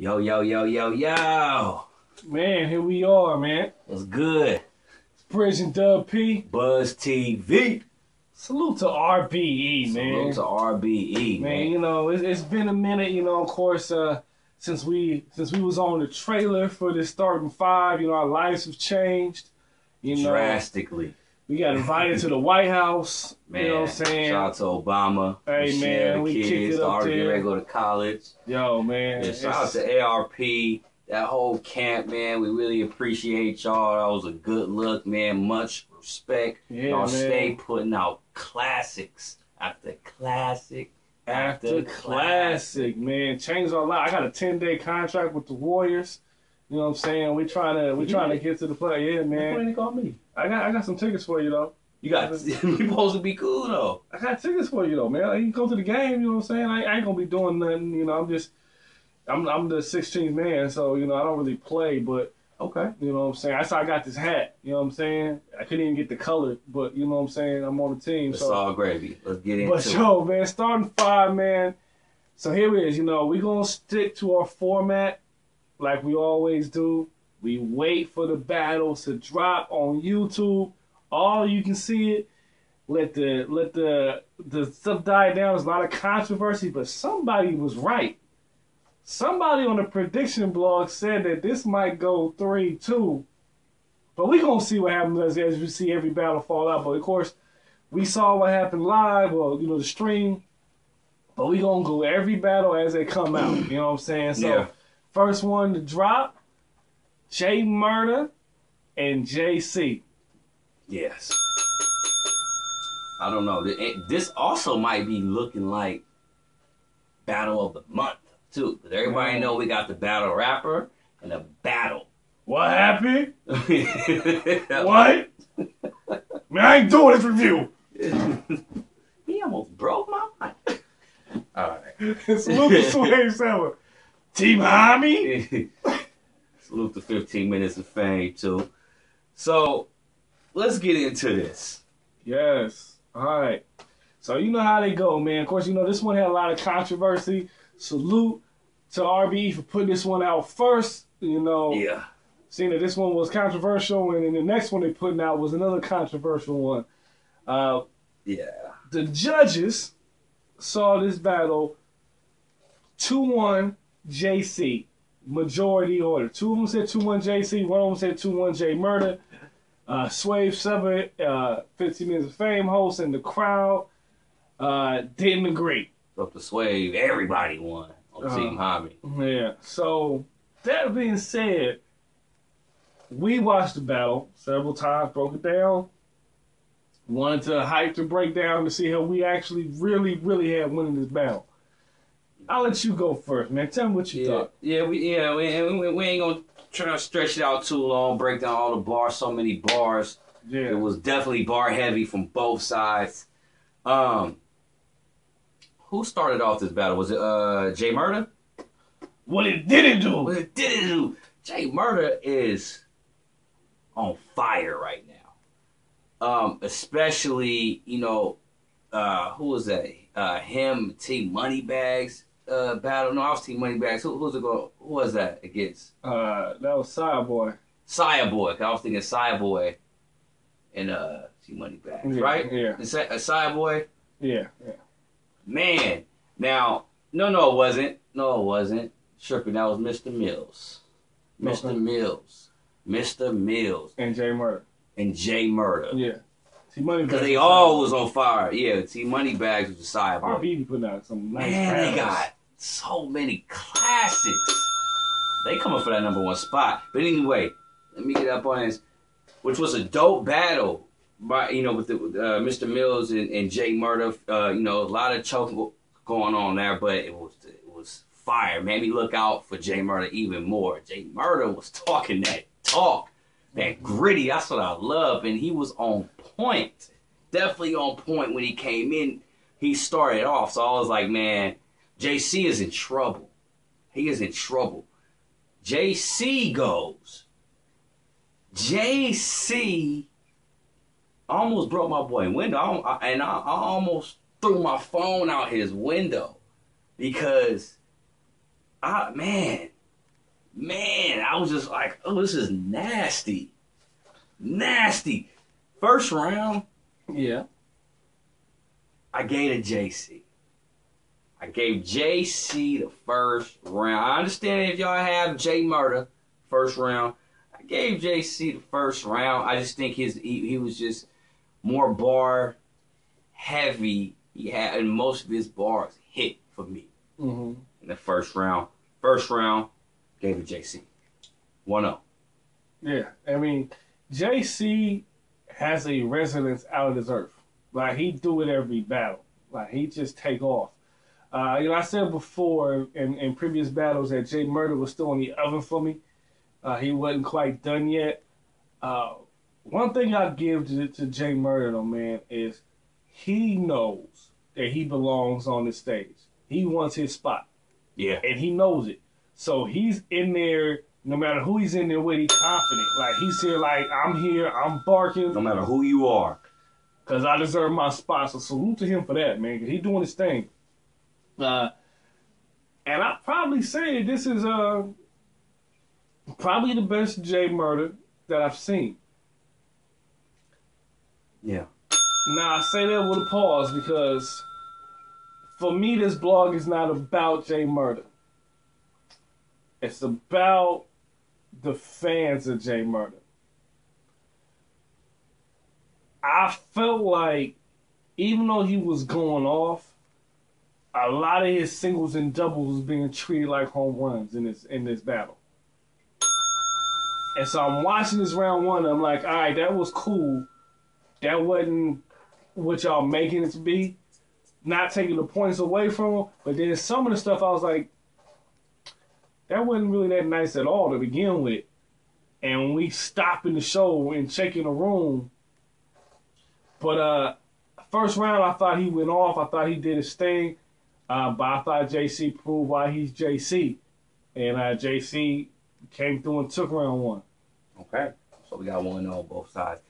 Yo, yo, yo, yo, yo. Man, here we are, man. What's good? Bridge and Dub P. Buzz TV. Salute to RBE, man. Salute to RBE, man, man. you know, it's, it's been a minute, you know, of course, uh, since we since we was on the trailer for this starting five, you know, our lives have changed. You know, Drastically. We got invited to the White House. Man, you know what I'm saying? shout out to Obama. Hey, Michelle, man, the we kids, kicked it up already there. to go to college. Yo, man. Yeah, shout out to RBE, that whole camp, man. We really appreciate y'all. That was a good look, man. Much respect. Yeah, y'all man. stay putting out classics after classic After classic, man, changed our life. I got a ten day contract with the Warriors. You know what I'm saying? We trying to we You trying to get to the play. Yeah, man. Man, call me. I got I got some tickets for you though. You got we supposed to be cool though. I got tickets for you though, man. You can come to the game. You know what I'm saying? I, I ain't gonna be doing nothing. You know, I'm just I'm I'm the 16th man, so you know I don't really play, but Okay. you know what I'm saying. That's how I got this hat. You know what I'm saying? I couldn't even get the color, but you know what I'm saying. I'm on the team, It's so all gravy. Let's get into But it. yo, man, starting five, man. So here it is. You know, we gonna stick to our format like we always do. We wait for the battles to drop on YouTube. All you can see it. Let the let the the stuff die down. There's a lot of controversy, but somebody was right. Somebody on the prediction blog said that this might go three two. But we gonna see what happens as, as we see every battle fall out. But of course, we saw what happened live, or you know, the stream. But we gonna go every battle as they come out. You know what I'm saying? So Yeah. First one to drop, J Murda and JC. Yes. I don't know. This also might be looking like battle of the month too. 'Cause everybody Mm. know we got the battle rapper and the battle. What happened? what? Man, I ain't doing this review. he almost broke my mind. All right. Salute to Swave Sevah. Team Hami. Salute to 15 minutes of fame too. So let's get into this. Yes. All right. So you know how they go, man. Of course, you know this one had a lot of controversy. Salute to RBE for putting this one out first. You know, Yeah. seeing that this one was controversial, and then the next one they putting out was another controversial one. Uh, Yeah. the judges saw this battle 2 1 JC, majority order. Two of them said 2 1 JC, one of them said 2 1 J Murda. Uh, Swave Sevah, uh, 15 Minutes of Fame host, and the crowd uh, didn't agree. Up to Swave, everybody won on Uh-huh. Team Hobby. Yeah. So that being said, we watched the battle several times, broke it down. Wanted to hype the breakdown to see how we actually really, really had winning this battle. I'll let you go first, man. Tell me what you Yeah, thought. yeah, we yeah we, we, we ain't gonna try to stretch it out too long. Break down all the bars, so many bars. Yeah, It was definitely bar heavy from both sides. Um, who started off this battle? Was it uh J Murda? What it didn't do. What it did it do? J Murda is on fire right now. Um, especially you know, uh, who was that? Uh, him, Team Moneybags uh battle. No, I was Team Moneybags. Who, who was it going? Who was that against? Uh, that was. Saya Boy. I was thinking Boy and uh Team Moneybags, Yeah, right? yeah. Uh, Saya Boy. Yeah. yeah. Man, now, no, no, it wasn't. No, it wasn't. Tripping, that was Mr. Mills. Mr. Okay. Mills. Mr. Mills. And J Murda. And J Murda. Yeah. T Money. Because they all was on fire. Yeah, T Moneybags was a boy. RB be putting out some nice Man, they got so many classics. They coming for that number one spot. But anyway, let me get up on this, which was a dope battle. By you know, with the, uh, Mr. Mills and, and J Murda, uh, you know, a lot of choking going on there, but it was it was fire. Made me look out for J Murda even more. J Murda was talking that talk, that gritty. That's what I love, and he was on point. Definitely on point when he came in. He started off, so I was like, man, JC is in trouble. He is in trouble. JC goes. JC almost broke my boy window, I, I- and I, I almost threw my phone out his window because, I man, man, I was just like, oh, this is nasty, nasty. First round, Yeah. I gave to JC. I gave JC the first round. I understand if y'all have J Murda first round. I gave JC the first round. I just think his he, he was just more bar heavy. He had and most of his bars hit for me Mm-hmm. in the first round. First round, gave it JC. 1-0. Yeah. I mean, JC has a resonance out of this earth. Like he do it every battle. Like he just take off. Uh, you know, I said before in, in previous battles that J Murda was still in the oven for me. Uh, he wasn't quite done yet. Uh, one thing I give to, to J Murda though, man, is he knows that he belongs on the stage. He wants his spot Yeah. and he knows it. So he's in there, no matter who he's in there with, he's confident. Like he's here, like I'm here, I'm barking No matter who you are. because I deserve my spot. So salute to him for that, man. he doing his thing. Uh, and I probably say this is uh probably the best J Murda that I've seen. Yeah. Now I say that with a pause because for me this blog is not about J Murda. It's about the fans of J Murda. I felt like even though he was going off, a lot of his singles and doubles being treated like home runs in this in this battle. And so I'm watching this round one. I'm like, all right, that was cool. That wasn't what y'all making it to be. Not taking the points away from him, but then some of the stuff I was like, that wasn't really that nice at all to begin with. And we stopping the show and checking the room, but uh, first round I thought he went off. I thought he did his thing, uh, but I thought JC proved why he's JC, and uh, JC came through and took round one. Okay. So we got one on both sides.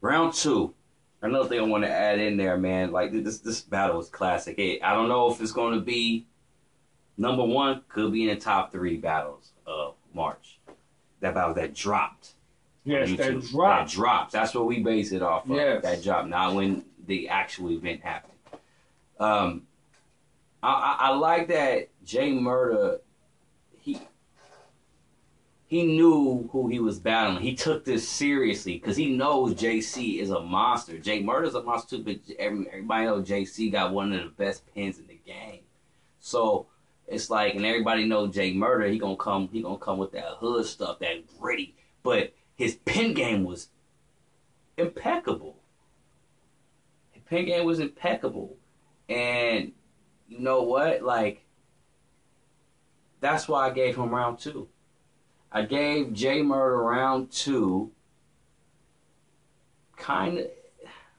Round two. Another thing I want to add in there, man. Like this, this battle is classic. Hey, I don't know if it's going to be number one. Could be in the top three battles of March. That battle that dropped. Yes, that YouTube. drop. That drops. That's what we base it off of. Yes. That drop, not when the actual event happened. Um, I, I, like that J Murda. He he knew who he was battling. He took this seriously because he knows JC is a monster. J Murda's a monster too, but everybody knows JC got one of the best pins in the game. So it's like, and everybody knows J Murda. He gonna come. He gonna come with that hood stuff, that gritty. But his pin game was impeccable. His pin game was impeccable, and you know what? Like that's why I gave him round two. I gave J Murda round two. Kind of.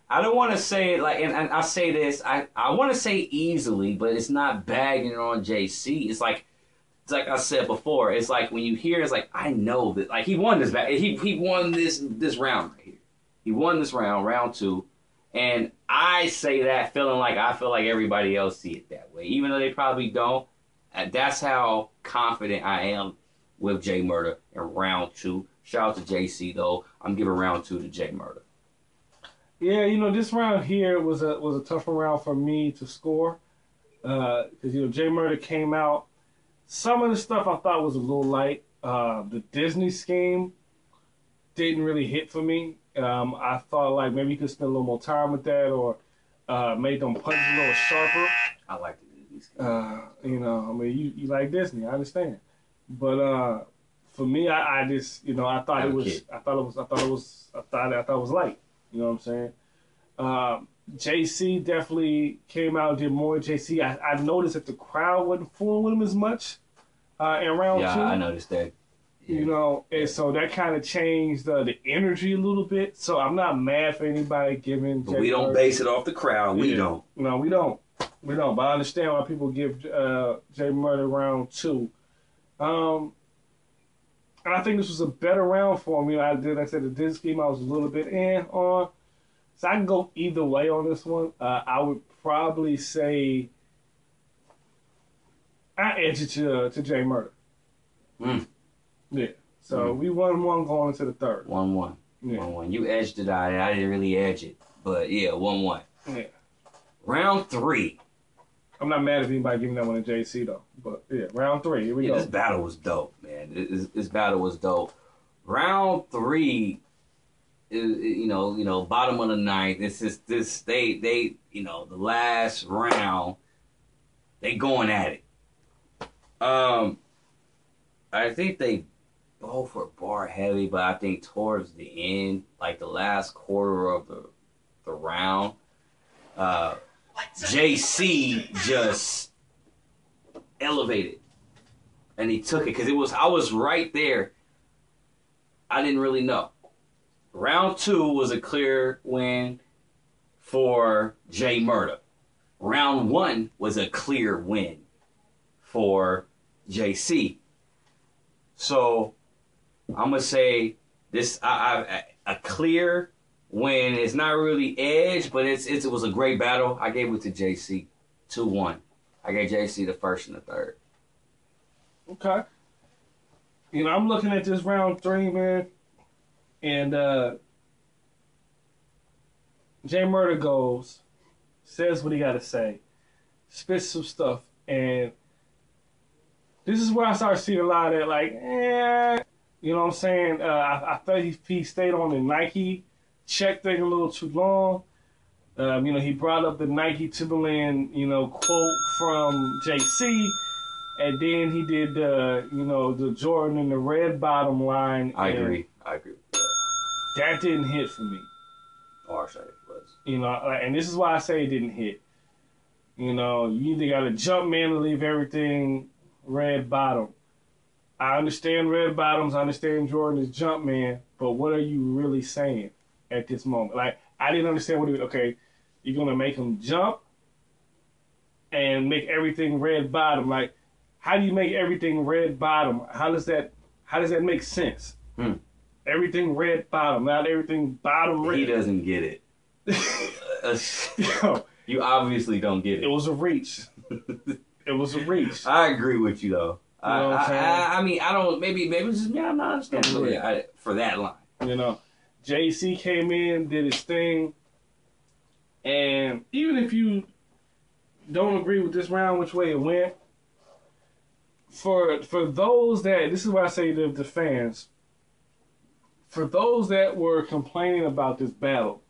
I don't want to say it like, and, and I say this. I, I want to say easily, but it's not bagging on JC. It's like, it's like I said before. It's like when you hear, it's like I know that like he won this back. He he won this this round right here. He won this round, round two, and I say that feeling like I feel like everybody else see it that way, even though they probably don't. Uh, That's how confident I am with J Murda in round two. Shout out to JC though. I'm giving round two to J Murda. Yeah, you know, this round here was a was a tougher round for me to score because you know J Murda came out. Some of the stuff I thought was a little light. Uh, the Disney scheme didn't really hit for me. Um, I thought like maybe you could spend a little more time with that, or uh, make them punch a little sharper. I like the scheme. Uh, you know, I mean, you, you like Disney, I understand, but uh, for me, I, I just you know I thought I'm it was. I thought it was I thought it was I thought I thought it was light. You know what I'm saying? Um, JC definitely came out and did more. JC, I, I noticed that the crowd wasn't fooling with him as much uh, in round Yeah, two. I noticed that. You know, and so that kind of changed uh, the energy a little bit. So I'm not mad for anybody giving. But Jay we don't base it off the crowd. We Yeah. don't. no, we don't. We don't. But I understand why people give uh, J Murda round two. Um, and I think this was a better round for me. I did. I said the Disney scheme I was a little bit in on. So I can go either way on this one. Uh, I would probably say I edge it to to J Murda. Mm. Yeah. So we won one going to the third. One one. Yeah. One one. You edged it out. I didn't really edge it, but yeah, one one. Yeah. Round three. I'm not mad if anybody giving that one to JC though. But yeah, round three. Here we Yeah, go. this battle was dope, man. This, this battle was dope. Round three, you know, you know, bottom of the ninth. This is this they they you know the last round. They going at it. Um, I think they both were bar heavy, but I think towards the end, like the last quarter of the the round, uh, JC just elevated and he took it because it was I was right there. I didn't really know. Round two was a clear win for J Murda. Round one was a clear win for JC. So I'm gonna say this I, I, a clear win. It's not really edge, but it's, it's it was a great battle. I gave it to JC two one. I gave JC the first and the third. Okay. You know, I'm looking at this round three, man, and uh J Murda goes, says what he got to say, spits some stuff, and this is where I start seeing a lot of that, like, eh, you know what I'm saying? Uh, I, I thought he, he stayed on the Nike check thing a little too long. Um, you know, he brought up the Nike Timberland, you know, quote from JC, and then he did, the, you know, the Jordan and the red bottom line. I agree. I agree. with that. That didn't hit for me. Or I said it was. You know, and this is why I say it didn't hit. You know, you either got to jump man to leave everything red bottom. I understand red bottoms. I understand Jordan is jump man, but what are you really saying at this moment? Like, I didn't understand what he. Okay, you're gonna make him jump and make everything red bottom. Like, how do you make everything red bottom? How does that? How does that make sense? Hmm. Everything red bottom, not everything bottom red. He doesn't get it. Uh, Yo, you obviously don't get it it. was a reach. It was a reach. I agree with you though. I, know I. I, mean, I don't. Maybe, maybe it's just me. I'm not understanding yeah, I, for that line. You know, JC came in, did his thing, and even if you don't agree with this round, which way it went, for for those that this is why I say to the fans, for those that were complaining about this battle,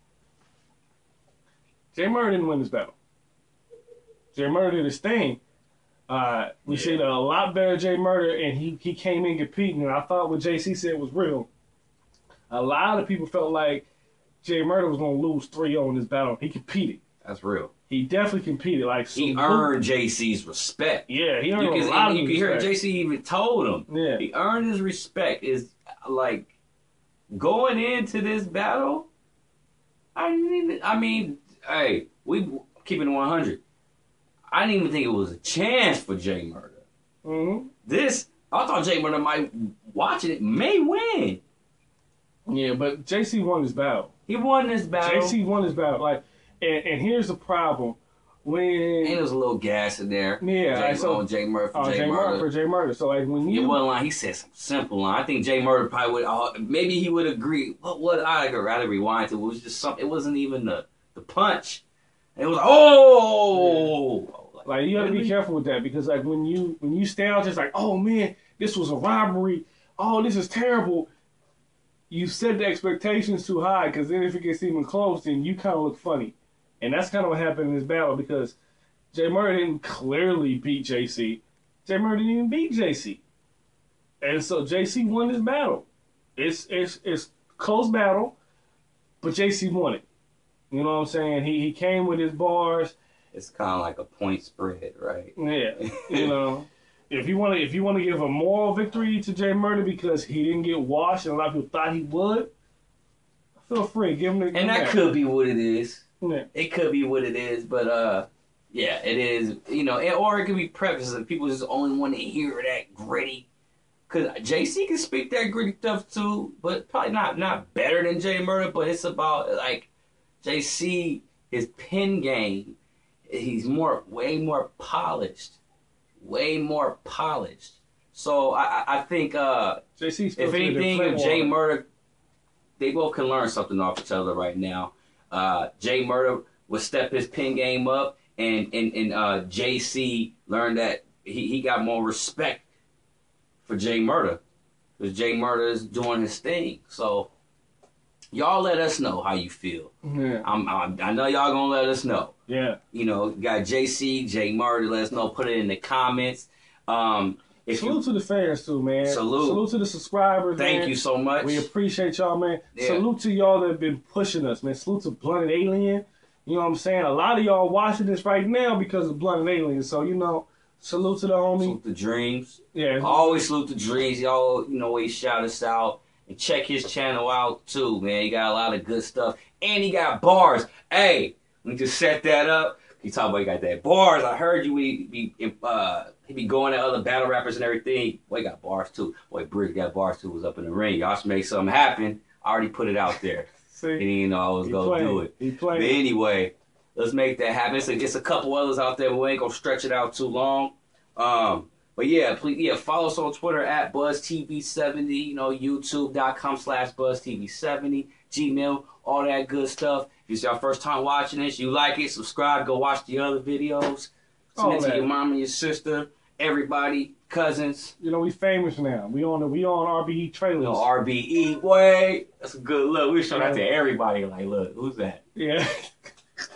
Jay Murray didn't win this battle. Jay Murray did his thing. Uh, we Yeah. seen a lot better J Murda, and he, he came in competing. And I thought what JC said was real. A lot of people felt like J Murda was going to lose 3 0 in this battle. He competed. That's real. He definitely competed. Like He salute- earned JC's respect. Yeah, he earned a can, lot you can hear. JC even told him. Yeah, He earned his respect. Is like going into this battle. I didn't even. I mean, hey, we keeping it 100. I didn't even think it was a chance for J Murda. hmm This, I thought J Murda might watching it may win. yeah, but JC won his battle. He won this battle. JC won his battle. Like, and, and here's the problem when and there was a little gas in there. Yeah, Jay, on J Murda for uh, Jay, Jay for J Murda. So like when It you wasn't line. He said some simple line. I think J Murda probably would. Uh, maybe he would agree. What? What? I could rather rewind to. It was just something. It wasn't even the the punch. It was oh. Like you gotta be careful with that because like when you when you stand out just like, oh man, this was a robbery. Oh, this is terrible. You set the expectations too high because then if it gets even close, then you kind of look funny, and that's kind of what happened in this battle because Jay Murray didn't clearly beat JC. Jay Murray didn't even beat JC, and so JC won this battle. It's it's it's close battle, but JC won it. You know what I'm saying? He he came with his bars. It's kind of like a point spread, right? Yeah, you know, if you want to, if you want to give a moral victory to J Murda because he didn't get washed and a lot of people thought he would, feel free, give him the. and that could be what it is. Yeah. It could be what it is, but uh, yeah, it is. You know, and, or it could be prefaced that people just only want to hear that gritty. Cause JC can speak that gritty stuff too, but probably not not better than J Murda. But it's about like JC, his pen game. He's more, way more polished, way more polished. So I, I- think uh, if anything, if J Murda, they both can learn something off each other right now. Uh, J Murda will step his pin game up, and and and uh, JC learned that he, he got more respect for J Murda because J Murda is doing his thing. So y'all let us know how you feel. Yeah. I'm, I'm I know y'all gonna let us know. Yeah. You know, got JC, J Murda. Let us know. Put it in the comments. Um, if Salute you, to the fans too, man. Salute. Salute to the subscribers. thank man. you so much. We appreciate y'all, man. Yeah. Salute to y'all that have been pushing us, man. Salute to Blunted Alien. You know what I'm saying? A lot of y'all watching this right now because of Blunted Alien. So, you know, salute to the homie. Salute the dreams. Yeah. Always salute the dreams. Y'all, you know, always shout us out and check his channel out too, man. He got a lot of good stuff, and he got bars. Hey, we just set that up. He talking about he got that bars. I heard you be, be uh he be going at other battle rappers and everything. Boy, he got bars too. Boy, Briggs got bars too. Was up in the ring. Y'all should make something happen. I already put it out there. He See, didn't even know I was gonna do it. He played. But anyway, let's make that happen. It's a, it's a couple others out there, but we ain't gonna stretch it out too long. Um, but yeah, please, yeah, follow us on Twitter at BuzzTV70, you know, YouTube.com slash BuzzTV70, Gmail, all that good stuff. If it's your first time watching this, you like it, subscribe, go watch the other videos. Send it to your mom and your sister, everybody, cousins, You know, we famous now. We on the we on RBE trailers. know, RBE. Boy, that's a good look. We show that to everybody. Like, look, who's that? yeah.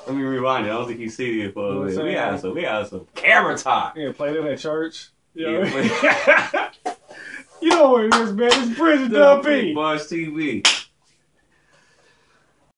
Let me rewind it. I don't think you see it for a what I'm minute. We have some, we have some camera time. yeah, play them at church. You know, Yeah, you know what it is, man. It's Bridget Dub B. Buzz TV.